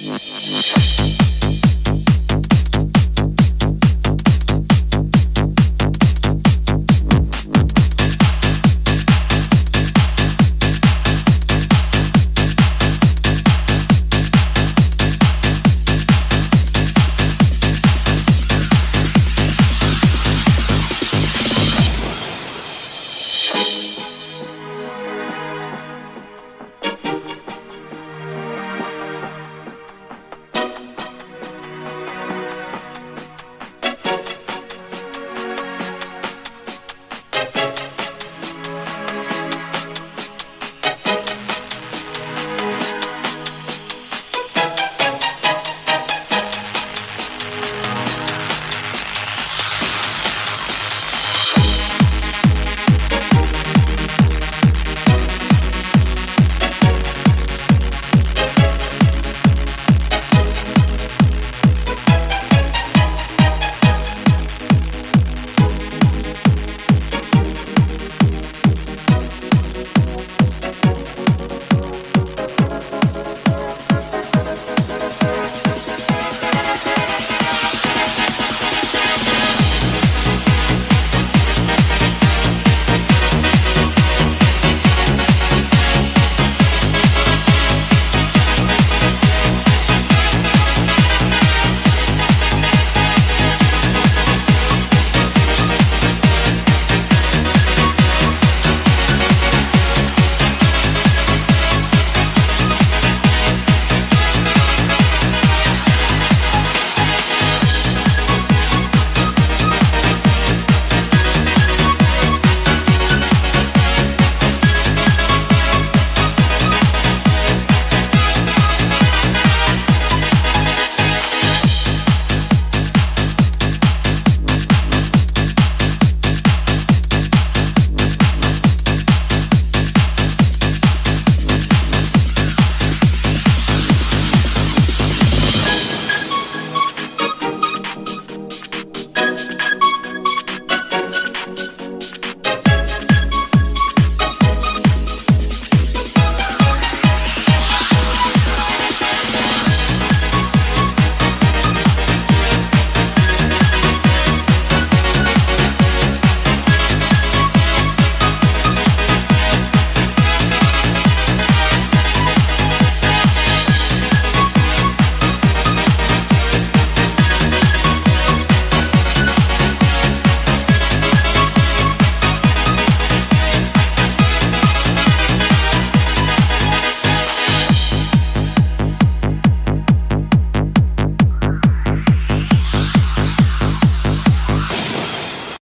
Yeah.